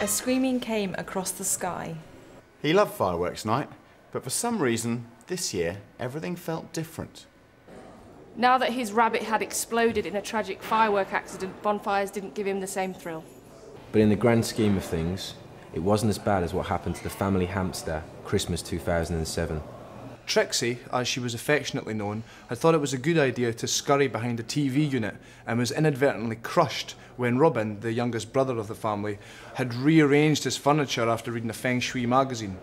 a screaming came across the sky. He loved fireworks night, but for some reason, this year, everything felt different. Now that his rabbit had exploded in a tragic firework accident, bonfires didn't give him the same thrill. But in the grand scheme of things, it wasn't as bad as what happened to the family hamster Christmas 2007. Trixy, as she was affectionately known, had thought it was a good idea to scurry behind a TV unit and was inadvertently crushed when Robin, the youngest brother of the family, had rearranged his furniture after reading a Feng Shui magazine.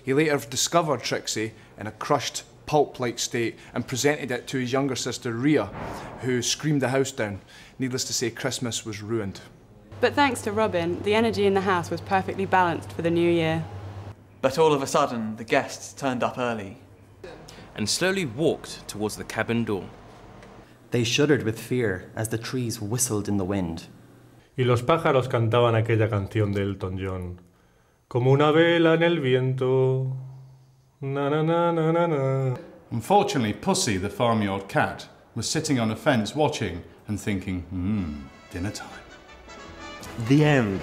He later discovered Trixy in a crushed pulp-like state and presented it to his younger sister Ria, who screamed the house down. Needless to say, Christmas was ruined. But thanks to Robin, the energy in the house was perfectly balanced for the new year. But all of a sudden, the guests turned up early. And slowly walked towards the cabin door. They shuddered with fear as the trees whistled in the wind. Y los pájaros cantaban aquella canción de Elton John. Como una vela en el viento. Na na na na na na. Unfortunately, Pussy, the farmyard cat, was sitting on a fence watching and thinking, hmm, dinner time. The end.